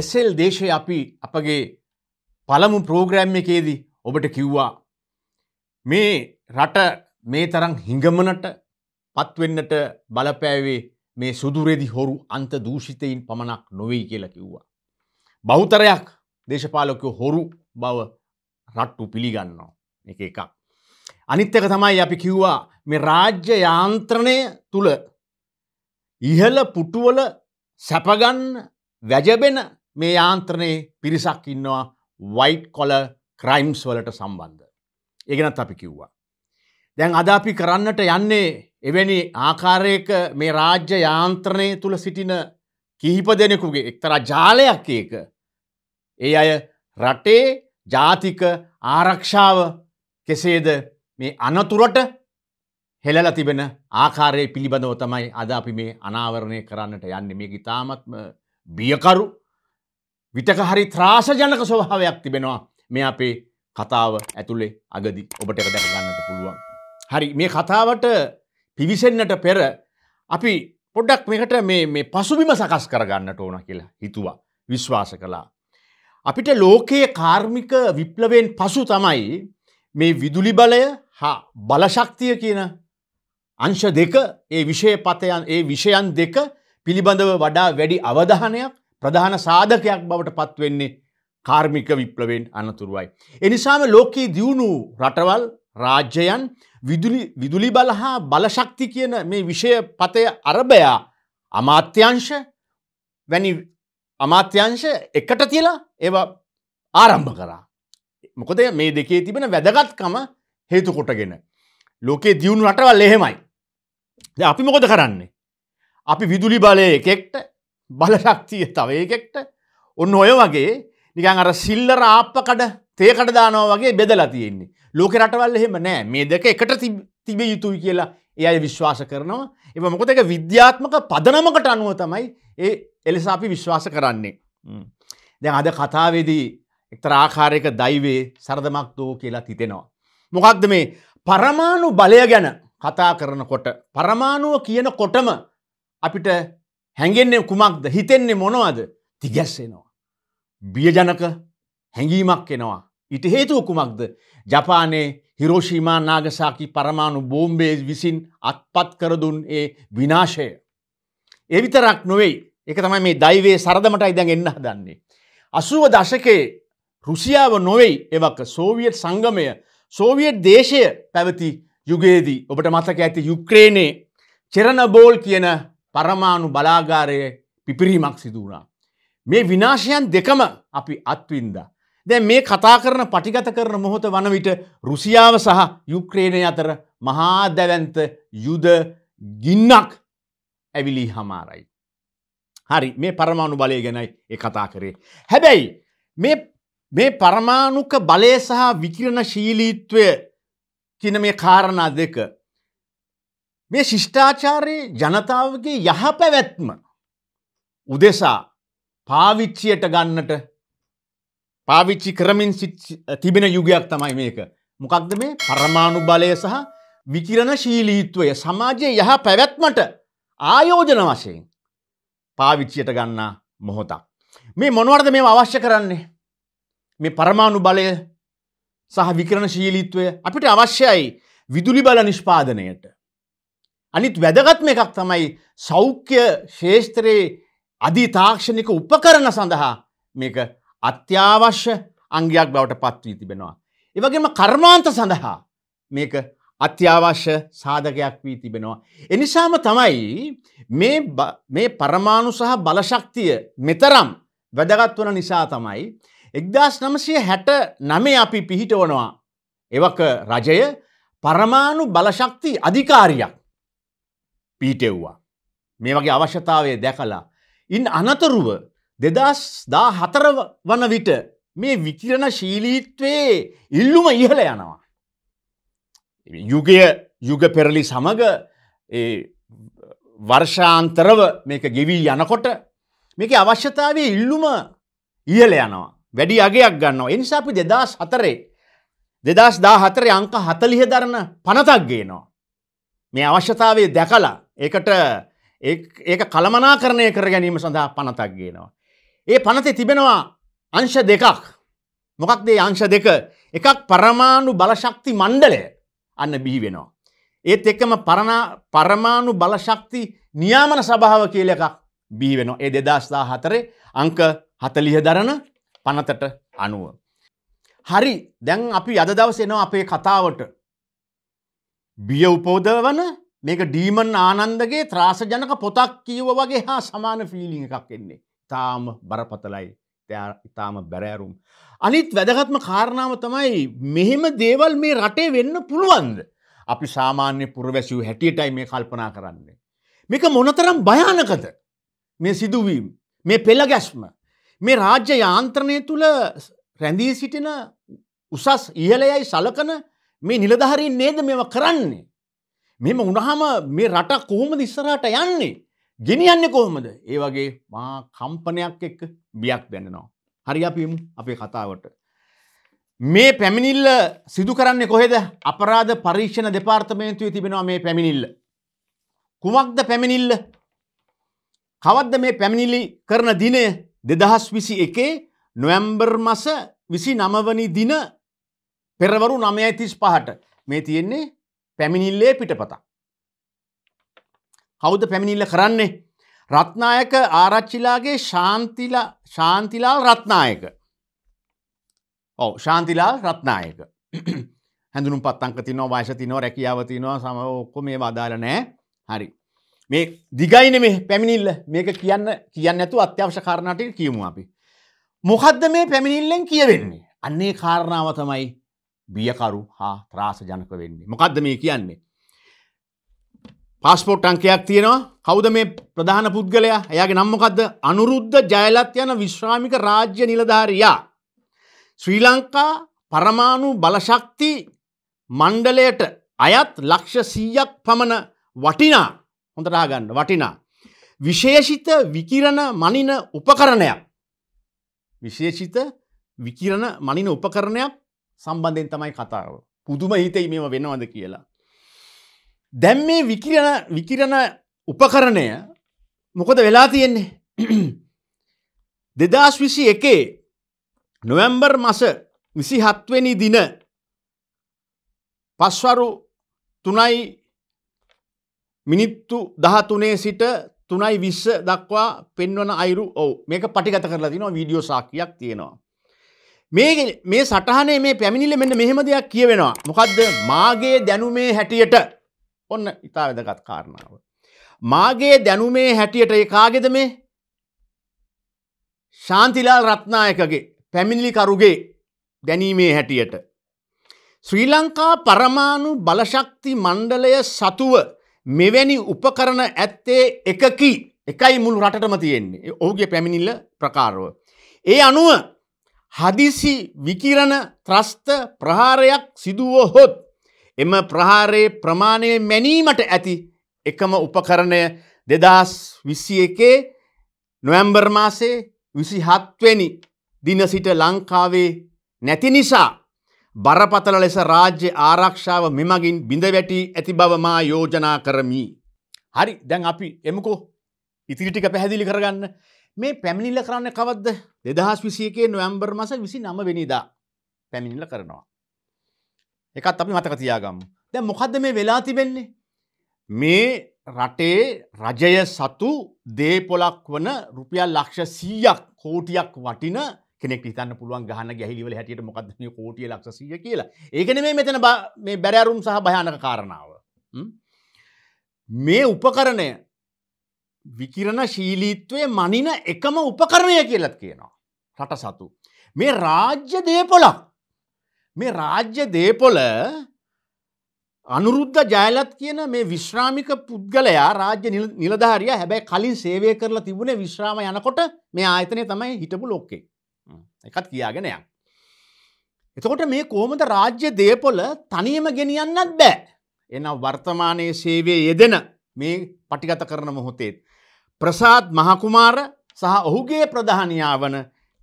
එස්සෙල් දේශය අපි අපගේ පළමු ප්‍රෝග්‍රෑම් එකේදී ඔබට කිව්වා මේ රට මේ තරම් හිඟමනට පත්වෙන්නට බලපෑවේ මේ සුදුරෙදි හොරු අන්ත දූෂිතයින් පමණක් නොවෙයි කියලා කිව්වා. බෞතරයක් දේශපාලකයෝ හොරු බව රට්ටු පිළිගන්නවා එක එකක්. අනිත්තක තමයි අපි කිව්වා මේ රාජ්‍ය යාන්ත්‍රණය තුළ ඉහල පුටුවල සැපගන්න වැජබෙන මේ යාන්ත්‍රණයේ පිරිසක් ඉන්නවා වයිට් කොල ක්‍රයිම්ස් වලට සම්බන්ධ. ඒගෙනත් අපි කිව්වා. දැන් අද අපි කරන්නට යන්නේ එවැනි ආකාරයක මේ රාජ්‍ය යාන්ත්‍රණය තුළ සිටින කිහිප දෙනෙකුගේ එක්තර ජාලයක් ඒක. ඒ අය රටේ ජාතික ආරක්ෂාව කෙසේද මේ අනතුරට හෙලල තිබෙන ආකාරය පිළිබඳව තමයි අද අපි මේ අනාවරණය කරන්නට යන්න මේ ඉතාමත්ම බියකරු විටක හරි ත්‍රාසජනක ස්වභාවයක් තිබෙනවා මේ අපේ කතාව ඇතුළේ අගදි ඔබට එක දැක ගන්නට පුළුවන්. හරි මේ කතාවට පිවිසෙන්න්නට පෙර අපි පොඩ්ඩක් මේකට මේ පසුබිම සකස් කරගන්නට ඕන කියලා හිතුවා විශ්වාස කළා. අපිට ලෝකයේ කාර්මික විප්ලවෙන් පසු තමයි මේ විදුලි බලය හා බලශක්තිය කියන අංශ දෙක ඒ විෂය පතයන් ඒ විෂයන් දෙක පිළිබඳව වඩා වැඩි අවධානයක් ප්‍රධාන සාධකයක් බවට පත්වෙන්නේ කාර්මික විප්ලවෙන් අනතුරුවයි. එනිසාම ලෝකයේ දියුණු රටවල් රාජ්‍යයන් විදුලි බල හා බලශක්ති කියන මේ විෂය පතය අරභයා අමාත්‍යංශ වැනි අමාත්‍යංශ එකට තියලා ඒවා ආරම්භ කරා. මොකද මේ දෙකේ තිබෙන වැදගත්කම හේතු කොටගෙන. ලෝකේ දියුණු රටවල් එහෙමයි. අපි මොකොද කරන්නේ. අපි විදුලි බලය එකෙක්ට බලශක්තිය තව එකෙක්ට ඔන්න ඔය වගේ නිකන් අර සිල්ලර ආප්පකඩ තේකට දානවා වගේ බෙදලා තියෙන්නේ. ලෝක රටවල් එහෙම නෑ මේ දෙක එකට තිබිය යුතුයි කියලා ඒ අය විශ්වාස කරනවා. එම මොකද එක විද්‍යාත්මක පදනමකට අනුව තමයි ඒ එලෙස අපි විශ්වාස කරන්නේ. දැන් අද කතාවේදී එක්තර ආකාරයක දයිවේ සරදමක් දෝ කියලා තිතෙනවා. මොකක්ද මේ පරමාණු බලය ගැන කතා කරනකොට පරමාණුව කියන කොටම අපිට හැඟෙන්නේ කුමක්ද හිතෙන්නේ මොනවද තිගැස්සෙනවා. බියජනක හැඟීමක් එනවා. ඉට හේතුව කුමක්ද ජපානයේ හිරෝෂීමා නාගසාකි පරමාණු බෝම්බේ විසින් අත්පත් කරදුන් ඒ විනාශය. එවිතරක් නොවෙයි එක තමයි මේ දයිවේ සරදමටයි දැන් එන්න හදන්නේ. අසුව දශකේ රුසියාව නොවෙයි එවක සෝවියට් සංගමය සෝවියට් දේශය පැවති යුගේදී ඔබට මතක ඇති යුක්‍රේනේ චෙරණබෝල් කියන පරමාණු බලාගාරය පිපිරීමක් සිදුවනා. මේ විනාශයන් දෙකම අපි අත්වින්ද. දැ මේ කතා කරන පටිගත කරන මොහොත වන විට රුසියාව සහ යුක්‍රේණය අතර මහා දැවන්ත යුද ගින්නක් ඇවිලී හමාරයි. හරි මේ පරමාණු බලය ගැනයි ඒ කතා කරේ. හැබැයි මේ පරමාණුක බලය සහ විකිරණ ශීලීත්වය කියන මේ කාරණා දෙක. මේ ශිෂ්ඨාචාරයේ ජනතාවගේ යහ පැවැත්ම උදෙසා පාවිච්චියට ගන්නට පාවිච්චි කරමින් තිබෙන යුගයක් තමයි මේක. මොකක්ද මේ පරමාණු බලය සහ විකිරණ ශීලීත්වය සමාජයේ යහ පැවැත්මට ආයෝජන වශයෙන් පාවිච්චියට ගන්නා මොහොතක්. මේ මොනවර්ද මේ අවශ්‍ය කරන්නේ. මේ පරමාණු බලය සහ විකරණ ශීලීත්වය අපිට අවශ්‍යයි විදුලි බල නිෂ්පාදනයට. අනිත් වැදගත්ම එකක් තමයි සෞඛ්‍ය ශේෂත්‍රයේ අධිතාක්ෂණික උපකරන සඳහා මේක අත්‍යවශ්‍ය අංගයක් බවට පත්වී තිබෙනවා. එවගේම කර්මාන්ත සඳහා මේක අත්‍යවශ්‍ය සාධකයක් වී තිබෙනවා. එනිසාම තමයි මේ පරමාණු සහ බලශක්තිය මෙතරම් වැදගත් වන නිසා තමයි එක්දස් නමසය හැට නමේ අපි පිහිටවනවා. එවක රජය පරමාණු බලශක්ති අධිකාරියක් පීටෙව්වා. මේ වගේ අවශ්‍යතාවය දැකලා. ඉන් අනතුරුව දෙදස් දා හතර වන විට මේ විකිරණ ශීලීත්වයේ ඉල්ලුම ඉහල යනවා. යුගය යුග පෙරලි සමඟ වර්ෂාන්තරව මේක ගෙවී යනකොට මේක අවශ්‍යතාවේ ඉල්ලුම ඉහල යනවා. වැඩි අගයක් ගන්නවා. එනිසා අපි දෙදස් හතරේ දෙදස් දා හතරේ අංක හතලිහ දරන පනතක් ගේනවා. මේ අවශ්‍යතාවේ දැකලා ඒකට ඒක කළමනා කරණය කර ගැනීම සඳහා පනතක් ගේනවා. ඒ පනතේ තිබෙනවා අංශ දෙකක් මොකක්දේ අංශ දෙක එකක් පරමාණු බලශක්ති මණ්ඩලය අන්න බිහි වෙනවා. ඒත් එක්කම පරමාණු බලශක්ති නියාමන සභාව කියල එකක් බිහි වෙනවා ඒ දෙදස්දා හතරේ අංක හතලිහ දරන පනතට අනුව. හරි දැන් අපි අද දවස එනවා අපේ කතාවට බිය උපෝදවන මේක ඩීමන් ආනන්දගේ ත්‍රාසජනක පොතක් කියව වගේ හා සමාන ෆිලිං එකක් එන්නේ තාම බරපතලයි ඉතාම බැරෑරුම්. අනිත් වැදගත්ම කාරණාව තමයි මෙහෙම දේවල් මේ රටේ වෙන්න පුළුවන්ද. අපි සාමාන්‍ය පුරවැසිව හැටියටයි මේ කල්පනා කරන්නේ. මේක මොනතරම් භයානකද මේ සිදුවීම් මේ පෙළ ගැස්ම මේ රාජ්‍ය යාන්ත්‍රණය තුළ රැඳී සිටින උසස් ඉහලයයි සලකන මේ නිලධහරින් නේද මෙම කරන්නේ. මෙම උනහම මේ රට කොහොම ඉස්සරට යන්නේ. ගෙනියන්න කොහොමද ඒ වගේ මා කම්පනයක් එක්ක බියක් දැන්නවා. හරි අපිමු අපේ කතාවට. මේ පැමිණිල්ල සිදු කරන්නේ කොහෙද අපරාධ පරීක්ෂණ දෙපාර්තමේන්තුවේ තිබෙනවා මේ පැමිණිල්ල. කුමක්ද පැමිණිල්ල කවද්ද මේ පැමිණිලි කරන දිනය දෙදහස් විසි එකේ නොවැම්බර් මස විසි නමවනි දින පෙරවරු නමයයි තිස් පහට මේ තියෙන්නේ පැමිණිල්ලේ පිටපතක්. කෞද පැමිණිල්ල කරන්නේ? රත්නායක ආරච්චිලාගේ ශාන්තිලා ශාන්තිලාල් රත්නායක. ඔව ශාන්තිලාල් රත්නායක. හැඳුනු පත්තංක තිනෝ වයිශ තිනෝ රැකියාව තිනවා සම ඔක්කො මේ වදාල නෑ. හරි. මේ දිගයින මේ පැමිණිල්ල. මේක කියන්න කියන්න ඇතු අත්‍යවශ්‍ය කාරණටක කියමු අපි. මොකද්ද මේ පැමිණිල්ලෙන් කියවෙන්නේ? අන්නේ කාරණාව තමයි බියකරු හා ත්‍රාස ජනක වෙන්නේ මොකක්ද මේ කියන්නේ පාස්පෝට් අංකයක් තියෙනවා කෞද මේ ප්‍රධාන පුද්ගලයා එයාගේ නම්මොකක්ද අනුරුද්ධ ජයලත් යන විශ්‍රාමික රාජ්‍ය නිලධාරයා. ශ්‍රී ලංකා පරමාණු බලශක්ති මණ්ඩලයට අයත් ලක්ෂ සීයක් පමණ වටිනා හොඳටාගන්න වටිනා. විශේෂිත විකිරණ මනින උපකරණයක්. විශේෂිත විකිරණ මනින උපකරණයක් සම්බන්ධයෙන් තමයි කතාව. පුදුම හිතයි මෙම වෙනවද කියලා. දැම් මේ විකිරණ විකිරණ උපකරණය මොකද වෙලා තියෙන්නේ දෙදස් විසි එකේ නොවැම්බර් මස විසි හත්වනි දින පස්වරු තුනයි මිනිත්තු දහතුනේ සිට තුනයි විස්ස දක්වා පෙන්වන අයිරු ඔව මේක පටිගත කරලා තිනවා වීඩියෝ සාකයක් තියෙනවා. මේ මේ සටහනේ මේ පැමිණිල මෙන්න මෙහෙම දෙයක් කියවෙනවා මොකක්ද මාගේ දැනුමේ හැටියට ඔන්න ඉතා වැදගත් කාරණාව. මාගේ දැනුමේ හැටියට ඒ කාගෙද මේ ශාන්තිලාල් රත්නායකගේ පැමිණිලිකරුගේ දැනීමේ හැටියට. ශ්‍රී ලංකා පරමාණු බලශක්ති මණ්ඩලය සතුව මෙවැනි උපකරණ ඇත්තේ එකකි එකයි මුළු රටටම තියෙන්නේ ඔහුගේ පැමිණිල්ල ප්‍රකාරව. ඒ අනුව හදිසි විකිරණ ත්‍රස්ත ප්‍රහාරයක් සිදුව හොත් එම ප්‍රහාරයේ ප්‍රමාණය මැනීමට ඇති එකම උපකරණය දෙදස් විස්සි එකේ නොවැම්බර් මාසේ විසි හත්වනි දින සිට ලංකාවේ නැති නිසා බරපතල ලෙස රාජ්‍ය ආරක්ෂාව මෙමගින් බිඳ වැටී ඇති බවමා යෝජනා කරමී. හරි දැන් අපි එමකෝ ඉතිරිටික පැහැදිලි කරගන්න මේ පැමිණිල්ල කරන්න කවද්ද දෙදහස් විසියකේ නොවම්බර් මස විසි නම වෙනිදා පැමිණිල්ල කරනවා. එකත් අපි මතක තියාගම්මු. දැ මොකක්ද මේ වෙලා තිබෙන්නේ. මේ රටේ රජය සතු දේපොලක් වන රුපියල් ලක්ෂ සීයක් කෝටියක් වටින කෙනෙක් හිතන්න පුළුවන් ගහන ගැහිලිවල හැටියට මොකක්ද මේ කෝටිය ලක්ෂ සීය කියලා. ඒකන මේ මෙතන මේ බැරෑරුම් සහ භයානක කාරණාව. මේ උපකරණය විකිරණ ශීලීත්වය මනින එකම උපකරණය කියලත් කියනවා. රට සතු. මේ රාජ්‍ය දේපොලක් මේ රාජ්‍ය දේපොල අනුරුද්ධ ජයලත් කියන මේ විශ්‍රාමික පුද්ගලයා රාජ්‍ය නිලධාරිය හැබැයි කලින් සේවය කරලා තිබුණේ විශ්‍රාම යනකොට මේ ආයතනය තමයි හිටපු ලොක්කේ එකත් කියාගෙනයක්. එතකොට මේ කෝමද රාජ්‍ය දේපොල තනියම ගෙනියන්නත් බෑ. එනම් වර්තමානයේ සේවය යෙදෙන මේ පටිගත කරන මොහොතේත්. ප්‍රසාද් මහකුමාර සහ ඔහුගේ ප්‍රධානයා වන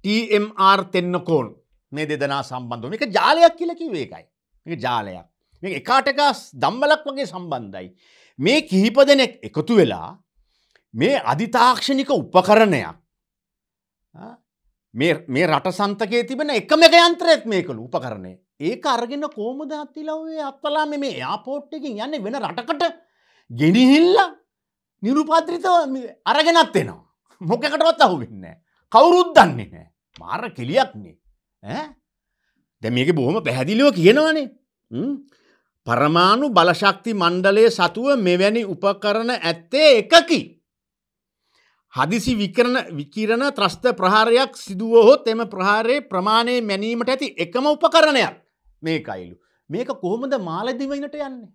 TMR තෙන්නකෝන්. මේ දෙදනා සම්බන්ධව. එක ජාලයක් කියලකිවේ එකයි එක ජාලයක්. මේ එකාටක දම්බලක් වගේ සම්බන්ධයි. මේ කිහිප දෙනෙක් එකතු වෙලා මේ අධිතාක්ෂණික උපකරණයක් මේ රට සන්තකයේ තිබෙන එකම එක යන්ත්‍රයත් මේකළු උපකරණය. ඒක අරගෙන කෝමද අත්තිලවේ අත්වලාම මේ යාපෝට්ටකින් යන්න වෙන රටකට ගෙනහිල්ල නිරුපාත්‍රිතව අරගෙනත් එනවා. මොකකටවත් අහු වෙන්න. කවුරුත් දන්නේ නෑ මාර කෙලියක්නේ දැ මේක බොහොම පැහැදිලිව කියනවනේ පරමාණු බලශක්ති මණ්ඩලය සතුව මෙවැනි උපකරන ඇත්තේ එකකි. හදිසි විකරන විකිරණ ත්‍රස්ත ප්‍රහාරයක් සිදුවහොත් එම ප්‍රහාරයේ ප්‍රමාණය මැනීමට ඇති එකම උපකරණයක් මේ අයිලු. මේක කොහොමද මාලදිවයිනට යන්නේ.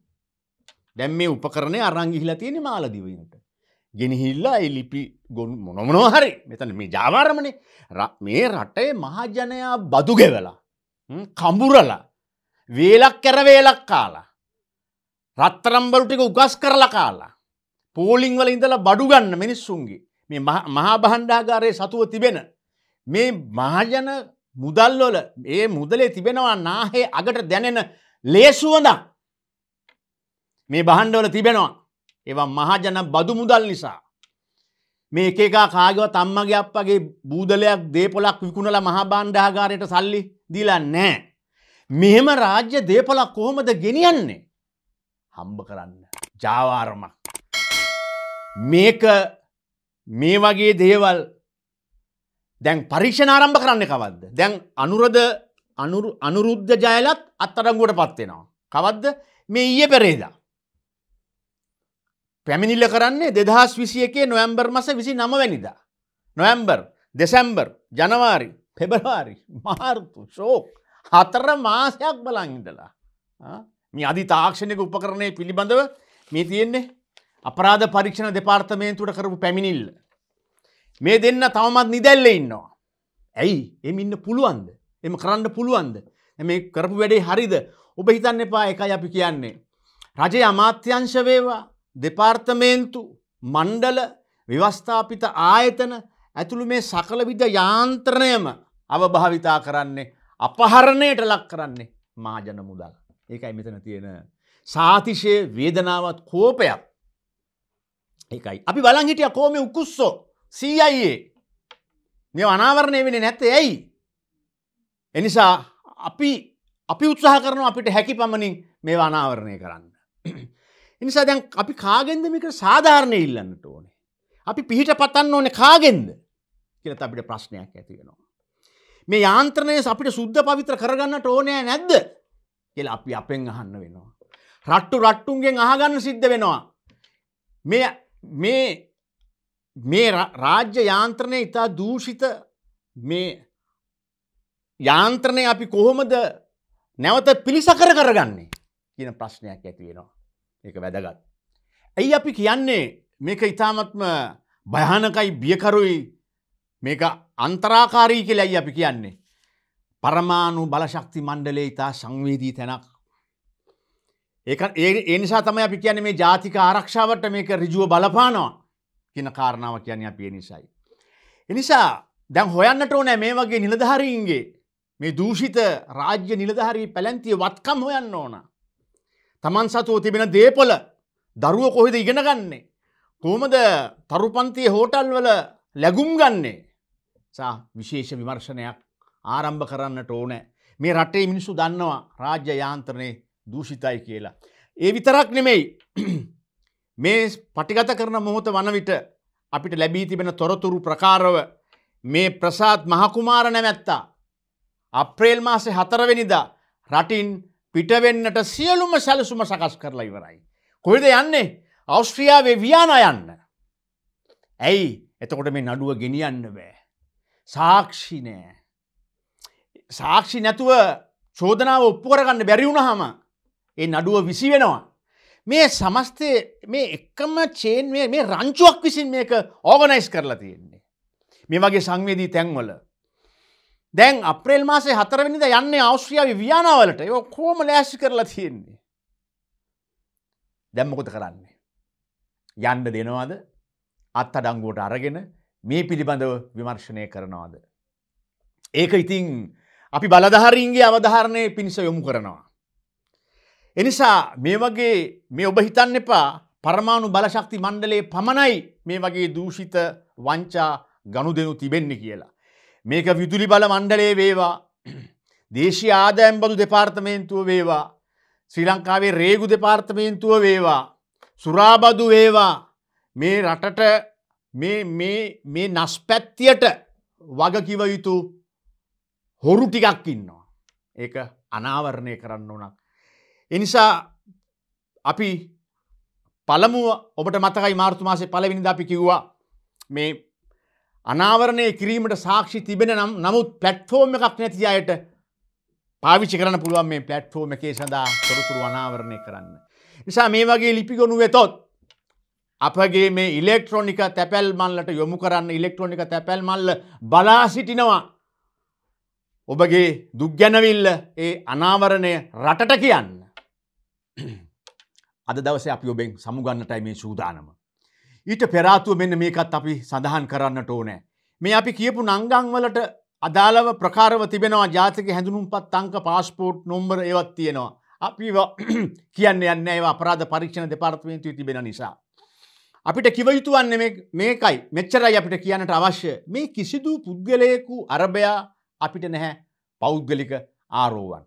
දැම් මේ උපකරණය අරංගිහිලා තියෙන මාලදිවයිනට. ගෙනහිල්ලා එලිපි ගොන් මොනොමනෝ හරි මෙතන මේ ජාවාරමනේ මේ රටේ මහජනයා බදු ගෙවලා කඹුරලා වේලක් කැරවේලක් කාලා රත්තරම්බලුටික උගස් කරලා කාලා පෝලිං වල ඉඳලා බඩු ගන්න මිනිස්සුන්ගේ මේ මහා බහන්ඩාගාරයේ සතුව තිබෙන මේ මහජන මුදල්වල ඒ මුදලේ තිබෙනවා නාහේ අගට දැනෙන ලේසුවඳක් මේ බහන්්ඩවල තිබෙනවා ඒවා මහජන බදු මුදල් නිසා මේ එකකා කාගව තම්මගේ අපගේ බූදලයක් දේපොලක් විකුණල මහාබාණ්ඩාගාරයට සල්ලි දීලා නෑ. මෙහෙම රාජ්‍ය දේපොලක් කොහොමද ගෙනියන්නේ. හම්බ කරන්න. ජාවාරමක්. මේක මේ වගේ දේවල් දැන් පරීක්ෂණ ආරම්භ කරන්න කවද්ද. දැන් අනුරද අනුරුද්ධ ජයලත් අත්තරංගුවට පත්වෙනවා. කවද්ද මේ ඊය පෙරේදා. පැමිණිල්ල කරන්නේ දෙදහස් විසිය එකේ නොවම්බර් මස විසි නමවැනිද. නොවම්බර් දෙසැම්බර් ජනවාරි පෙබරවාරි මාර්තු ශෝක් හතර මාසයක් බලංඉදලා මේ අධි තාක්ෂණක උපකරණය පිළිබඳව මේ තියෙන්නේ අපරාධ පරීක්ෂණ දෙපාර්තමේන්තුට කරපු පැමිණිල්ල. මේ දෙන්න තවමත් නිදැල්ල ඉන්නවා. ඇයි එම ඉන්න පුළුවන්ද එම කරන්න පුළුවන්ද මේ කරපු වැඩේ හරිද ඔබ හිතන්න එපා එකයි අපි කියන්නේ. රජය අමාත්‍යංශ වේවා දෙපාර්තමේන්තු මණ්ඩල ව්‍යවස්ථාපිත ආයතන ඇතුළු මේ සකල විද යාන්ත්‍රණයම අවභාවිතා කරන්නේ අපහරණයට ලක් කරන්නේ මාජන මුදල්. ඒකයි මෙතන තියෙන සාතිශය වේදනාවත් කෝපයක් ඒකයි. අපි බලන් හිටිය කෝම උකුස්සෝ සීයයේ මේ අනාවරණය වෙන නැත්තේ ඇයි. එනිසා අපි අපි උත්සාහ කරන අපිට හැකි පමණින් මේ අනාවරණය කරන්න. එනිසා දැන් අපි කාගෙන්ද මේක සාධාරණය ඉල්ලන්නට ඕනේ. අපි පිහිට පතන්න ඕනේ කාගෙන්ද කියලත් අපිට ප්‍රශ්නයක් ඇති වෙනවා. මේ යාන්ත්‍රණය අපිට සුද්ධ පවිත්‍ර කරගන්නට ඕනෑ නැද්ද කියල අපි අපෙන් අහන්න වෙනවා. රට්ටු රට්ටුන්ගෙන් අහගන්න සිද්ධ වෙනවා. මේ රාජ්‍ය යාන්ත්‍රණය ඉතා දූෂිත මේ යාන්ත්‍රණය අපි කොහොමද නැවත පිළිසකර කරගන්නේ කියන ප්‍රශ්නයක් ඇති වෙනවා. ඒක වැදගත්. ඇයි අපි කියන්නේ මේක ඉතාමත්ම භයනකයි බියකරුයි මේක අන්තරාකාරී කෙල ඇයි අපි කියන්නේ. පරමාණු බලශක්ති මණ්ඩලේ ඉතා සංවේදී තැනක්. ඒ එනිසා තම අපි කියන මේ ජාතික ආරක්ෂාවට මේක රිජුව බලපානවා කියන කාරණාව කියන අපේ නිසයි. එනිසා දැන් හොයන්නට ඕනෑ මේ වගේ නිලධහරීන්ගේ මේ දූෂිත රාජ්‍ය නිලධහරී පැලැන්තිය වත්කම් හොයන්න ඕනා. තමන් සතුව තිබෙන දේපොල දරුව කොහෙද ඉගෙන ගන්නේ. කොහොමද තරුපන්තිය හෝටල් වල ලැගුම් ගන්නේ සා විශේෂ විමර්ශනයක් ආරම්භ කරන්නට ඕනෑ. මේ රටේ මිනිස්සු දන්නවා රාජ්‍ය යාන්ත්‍රණය දූෂිතයි කියලා. ඒ විතරක් නෙමෙයි මේ පටිගත කරන මොහොත වන විට අපිට ලැබී තිබෙන තොරතුරු ප්‍රකාරව මේ ප්‍රසාත් මහකුමාර නැමැත්තා. අප්‍රේල් මාසෙ හතරවෙනිදා රටින් පිටවෙන්නට සියලුම සැලසුම සකස් කරලා ඉවරයි. කොයිද යන්නේ අවස්ට්‍රියාවේ ව්‍යාන යන්න. ඇයි එතකොට මේ නඩුව ගෙනියන්න බෑ. සාක්ෂි නෑ. සාක්ෂි නැතුව චෝදනාව ඔප්පුකරගන්න බැරිවුණ හම ඒ නඩුව විසි වෙනවා. මේ සමස්තය මේ එක්කම චේන් මේ රංචුවක් විසින් මේක ඕගනයිස් කරලා තියෙන්නේ. මේ වගේ සංවේදී තැන්වල දැන් අප්‍රේල් මාසේ හතරවෙනිද යන්නේ අවස්ට්‍රියාව ව්‍යානාවලට ඒ කෝම ලෑසි කරලා තියෙන්නේ. දැම්මකොත කරන්නේ. යන්ඩ දෙනවාද අත් අඩංගුවට අරගෙන මේ පිළිබඳව විමර්ශනය කරනවාද. ඒක ඉතිං අපි බලධහරීන්ගේ අවධාරණය පිණිස යොමු කරනවා. එනිසා මේ වගේ මේ ඔබ හිතන්න එපා පරමාණු බලශක්ති මණ්ඩලේ පමණයි මේ වගේ දූෂිත වංචා ගණු දෙනු තිබෙන්නේ කියලා. මේක විදුලි බල මණ්ඩලේ වේවා දේශී ආදෑම් බදු දෙපාර්තමේන්තුව වේවා ශ්‍රී ලංකාවේ රේගු දෙපාර්තමේන්තුව වේවා සුරාබදු වේවා මේ රටට මේ නස් පැත්තියට වගකිව යුතු හොරු ටිකක් ඉන්නවා. ඒක අනාවරණය කරන්න ඕනක්. එනිසා අපි පළමුුව ඔබට මතකයි මාර්තු මාසේ පලවිනිද අපි කිව්වා මේ අනාවරණය කිරීමට සාක්ෂි තිබෙන නම් නමුත් පලට්ෆෝර්ම් එකක් නැති අයට පාවිච්චි කරන පුළුවන් මේ පලට්ෆෝර්ම එකේ සඳහා තොරතුරු අනාවරණය කරන්න. නිසා මේ වගේ ලිපිගොනු වෙතොත් අපගේ මේ ඉලෙක්ට්‍රොනික තැපැල් මල්ලට යොමු කරන්න ඉලෙක්ට්‍රොනික තැපැල් මල්ල බලා සිටිනවා. ඔබගේ දුක්ගැනවිල්ල ඒ අනාවරණය රටට කියන්න. අද දවස අපි ඔබෙන් සමුගන්නටයි මේ සූදානම. ඊට පෙරාතුව මෙන්න මේකත් අපි සඳහන් කරන්නට ඕනෑ. මේ අපි කියපු නංගංවලට අදාළව ප්‍රකාරව තිබෙනවා ජාතික හැඳුනුම් පත් අංක පාස්පෝට් නොම්බර ඒවත් තියෙනවා. අපි කියන්න යන්න ඒව අපරාධ පරීක්ෂණ දෙපාර්තමේන්තුව තිබෙන නිසා. අපිට කිවයුතු වන්න මේකයි මෙච්චරයි අපිට කියන්නට අවශ්‍ය මේ කිසිදු පුද්ගලයකු අරභයා අපිට නැහැ පෞද්ගලික ආරෝවන්.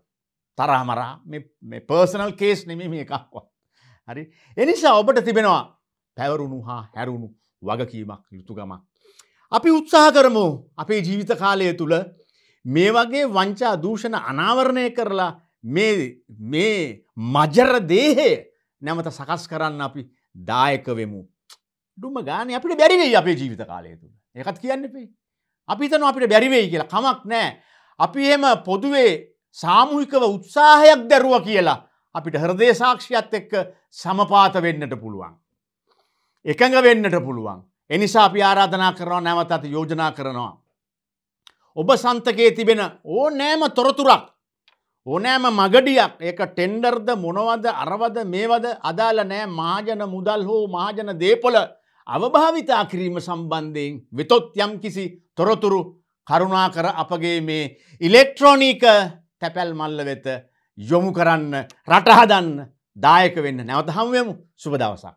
තරහමරා පර්සනල් කේස් නෙමේ මේ එකක්වා. හරි එනිසා ඔබට තිබෙනවා පැවරුණු හා හැරුණු වගකීමක් යුතුගමක්. අපි උත්සාහ කරමු අපේ ජීවිත කාලය තුළ මේ වගේ වංචා දූෂණ අනාවරණය කරලා මේ මජර දේහය නැමත සකස් කරන්න අපි දායකවෙමු. ඩුම ගාන අපිට බැරිවෙයි අපේ ජීවිත කාලය තුළ එකත් කියන්න පේ. අපි තන අපිට බැරිවෙයි කියලා කමක් නෑ. අපි එහෙම පොදුවේ සාමූහිකව උත්සාහයක් දැරුව කියලා අපිට හෘදේ සාක්ෂියත් එක්ක සමපාත වෙන්නට පුළුවන්. එකඟ වෙන්නට පුළුවන්. එනිසා අපි ආරාධනා කරනවා නැවත අත යෝජනා කරනවා. ඔබ සන්තකයේ තිබෙන ඕ නෑම තොරතුරක් ඕනෑම මගඩියක් ඒක ටෙන්ඩර්ද මොනවද අරවද මේවද අදාල නෑ මාජන මුදල් හෝ මාජන දේපොල අවභාවිතා කිරීම සම්බන්ධයෙන් වෙතොත් යම් කිසි තොරතුරු කරුණා කර අපගේ මේ ඉලෙක්ට්‍රෝනීක තැපැල් මල්ල වෙත යොමු කරන්න රටහදන්න දායක වෙන්න නැවත හමුවමු සුබ දවසක්.